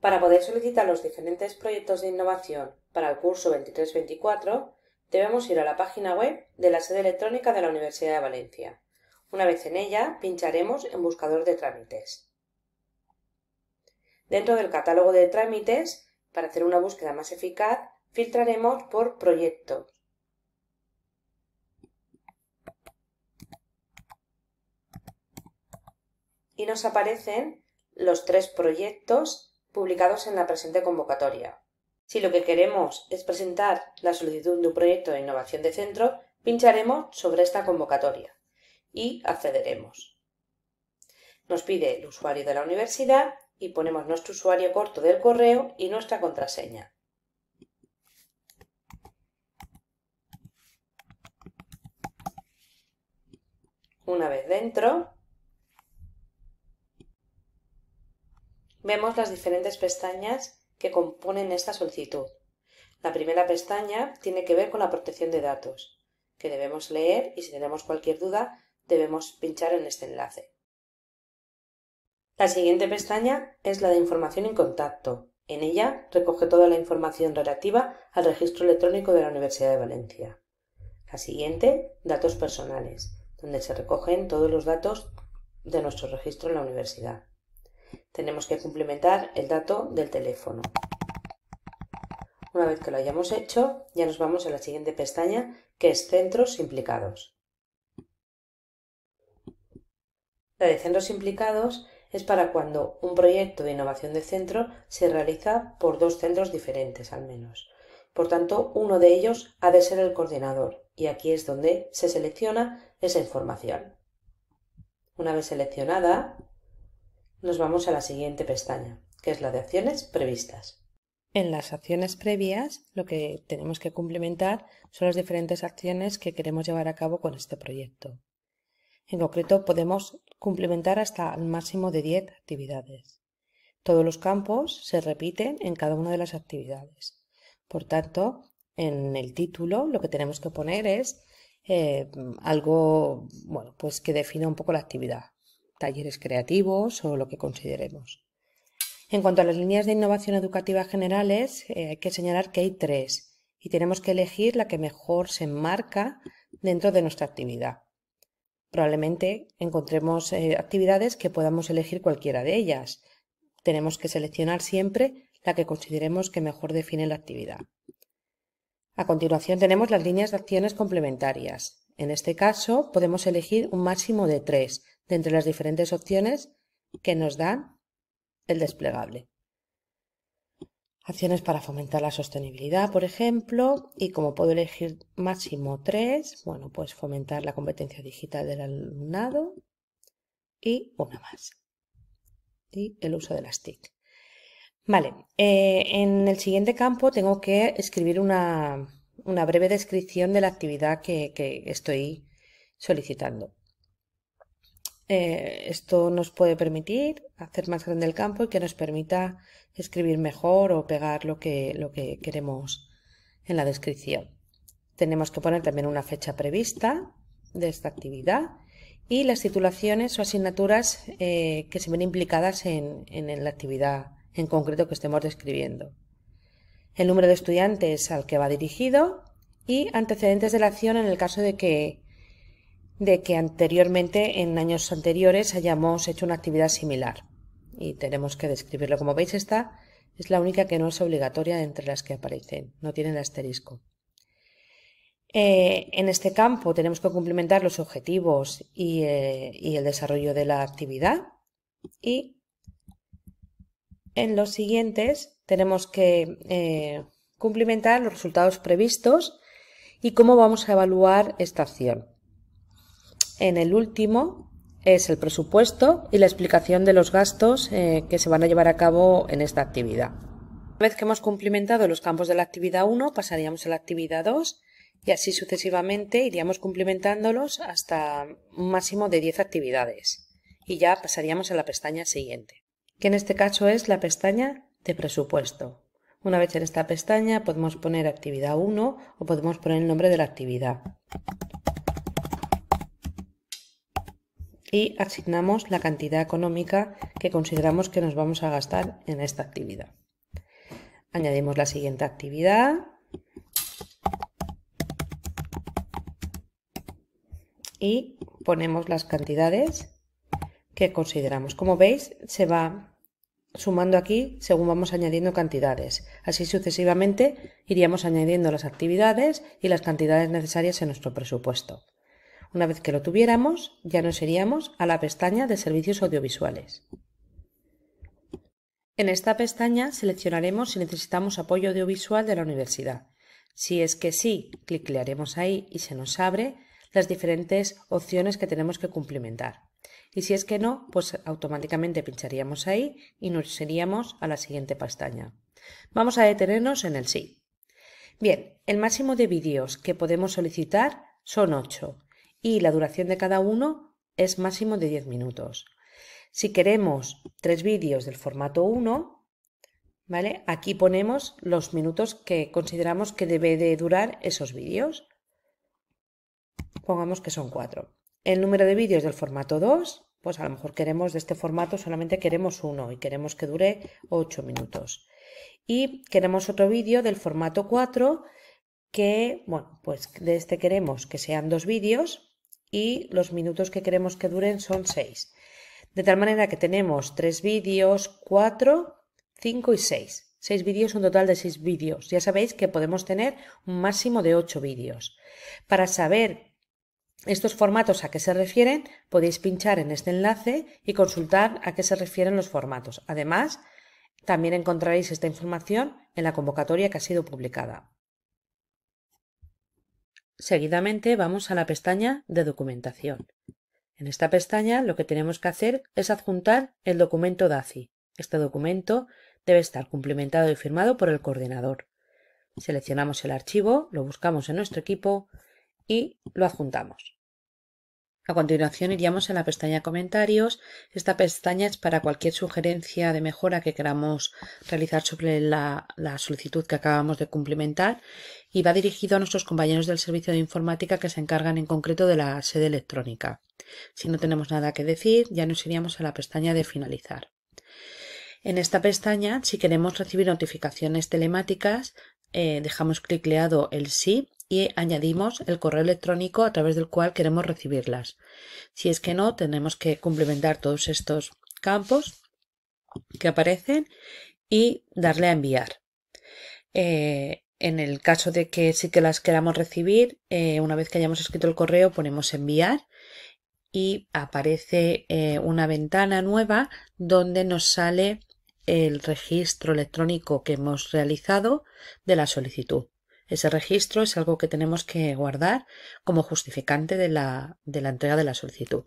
Para poder solicitar los diferentes proyectos de innovación para el curso 23-24, debemos ir a la página web de la sede electrónica de la Universidad de Valencia. Una vez en ella, pincharemos en Buscador de trámites. Dentro del catálogo de trámites, para hacer una búsqueda más eficaz, filtraremos por proyectos. Y nos aparecen los tres proyectos publicados en la presente convocatoria. Si lo que queremos es presentar la solicitud de un proyecto de innovación de centro, pincharemos sobre esta convocatoria y accederemos. Nos pide el usuario de la universidad y ponemos nuestro usuario corto del correo y nuestra contraseña. Una vez dentro, vemos las diferentes pestañas que componen esta solicitud. La primera pestaña tiene que ver con la protección de datos, que debemos leer y si tenemos cualquier duda debemos pinchar en este enlace. La siguiente pestaña es la de información y contacto. En ella recoge toda la información relativa al registro electrónico de la Universidad de Valencia. La siguiente, datos personales, donde se recogen todos los datos de nuestro registro en la universidad. Tenemos que complementar el dato del teléfono. Una vez que lo hayamos hecho, ya nos vamos a la siguiente pestaña, que es Centros implicados. La de centros implicados es para cuando un proyecto de innovación de centro se realiza por dos centros diferentes al menos. Por tanto, uno de ellos ha de ser el coordinador y aquí es donde se selecciona esa información. Una vez seleccionada, nos vamos a la siguiente pestaña, que es la de acciones previstas. En las acciones previas, lo que tenemos que complementar son las diferentes acciones que queremos llevar a cabo con este proyecto. En concreto, podemos complementar hasta el máximo de 10 actividades. Todos los campos se repiten en cada una de las actividades. Por tanto, en el título lo que tenemos que poner es eh, algo bueno, pues que defina un poco la actividad, talleres creativos o lo que consideremos. En cuanto a las líneas de innovación educativa generales, eh, hay que señalar que hay tres y tenemos que elegir la que mejor se enmarca dentro de nuestra actividad. Probablemente encontremos eh, actividades que podamos elegir cualquiera de ellas. Tenemos que seleccionar siempre la que consideremos que mejor define la actividad. A continuación tenemos las líneas de acciones complementarias. En este caso podemos elegir un máximo de tres de entre las diferentes opciones que nos dan el desplegable. Acciones para fomentar la sostenibilidad, por ejemplo, y como puedo elegir máximo tres, bueno, pues fomentar la competencia digital del alumnado y una más. Y el uso de las TIC. Vale, eh, en el siguiente campo tengo que escribir una, breve descripción de la actividad que, estoy solicitando. Eh, esto nos puede permitir hacer más grande el campo y que nos permita escribir mejor o pegar lo que, lo que queremos en la descripción. Tenemos que poner también una fecha prevista de esta actividad y las titulaciones o asignaturas eh, que se ven implicadas en, en, la actividad en concreto que estemos describiendo. El número de estudiantes al que va dirigido y antecedentes de la acción en el caso de que, de que anteriormente, en años anteriores, hayamos hecho una actividad similar y tenemos que describirlo. Como veis, esta es la única que no es obligatoria entre las que aparecen, no tiene el asterisco. Eh, en este campo tenemos que complementar los objetivos y, eh, el desarrollo de la actividad y en los siguientes tenemos que eh, cumplimentar los resultados previstos y cómo vamos a evaluar esta acción. En el último es el presupuesto y la explicación de los gastos eh, que se van a llevar a cabo en esta actividad. Una vez que hemos cumplimentado los campos de la actividad 1, pasaríamos a la actividad 2 y así sucesivamente iríamos cumplimentándolos hasta un máximo de 10 actividades. Y ya pasaríamos a la pestaña siguiente, que en este caso es la pestaña de presupuesto. Una vez en esta pestaña podemos poner actividad 1 o podemos poner el nombre de la actividad. y asignamos la cantidad económica que consideramos que nos vamos a gastar en esta actividad. Añadimos la siguiente actividad y ponemos las cantidades que consideramos. Como veis, se va sumando aquí según vamos añadiendo cantidades. Así sucesivamente iríamos añadiendo las actividades y las cantidades necesarias en nuestro presupuesto. Una vez que lo tuviéramos, ya nos iríamos a la pestaña de servicios audiovisuales. En esta pestaña seleccionaremos si necesitamos apoyo audiovisual de la universidad. Si es que sí, cliquearemos ahí y se nos abre las diferentes opciones que tenemos que cumplimentar. Y si es que no, pues automáticamente pincharíamos ahí y nos iríamos a la siguiente pestaña. Vamos a detenernos en el sí. Bien, el máximo de vídeos que podemos solicitar son 8 y la duración de cada uno es máximo de 10 minutos. Si queremos tres vídeos del formato 1, ¿vale? Aquí ponemos los minutos que consideramos que debe de durar esos vídeos. Pongamos que son 4. El número de vídeos del formato 2, pues a lo mejor queremos de este formato solamente queremos uno y queremos que dure 8 minutos. Y queremos otro vídeo del formato 4 que, bueno, pues de este queremos que sean dos vídeos y los minutos que queremos que duren son 6. De tal manera que tenemos 3 vídeos, 4, 5 y 6. 6 vídeos, un total de 6 vídeos. Ya sabéis que podemos tener un máximo de 8 vídeos. Para saber estos formatos a qué se refieren, podéis pinchar en este enlace y consultar a qué se refieren los formatos. Además, también encontraréis esta información en la convocatoria que ha sido publicada. Seguidamente vamos a la pestaña de documentación. En esta pestaña lo que tenemos que hacer es adjuntar el documento DACI. Este documento debe estar cumplimentado y firmado por el coordinador. Seleccionamos el archivo, lo buscamos en nuestro equipo y lo adjuntamos. A continuación iríamos a la pestaña comentarios. Esta pestaña es para cualquier sugerencia de mejora que queramos realizar sobre la, solicitud que acabamos de cumplimentar y va dirigido a nuestros compañeros del servicio de informática que se encargan en concreto de la sede electrónica. Si no tenemos nada que decir, ya nos iríamos a la pestaña de finalizar. En esta pestaña, si queremos recibir notificaciones telemáticas, eh, dejamos clicleado el sí y añadimos el correo electrónico a través del cual queremos recibirlas. Si es que no, tenemos que complementar todos estos campos que aparecen y darle a enviar. Eh, en el caso de que sí que las queramos recibir, eh, una vez que hayamos escrito el correo, ponemos enviar y aparece eh, una ventana nueva donde nos sale el registro electrónico que hemos realizado de la solicitud. Ese registro es algo que tenemos que guardar como justificante de la, de la entrega de la solicitud.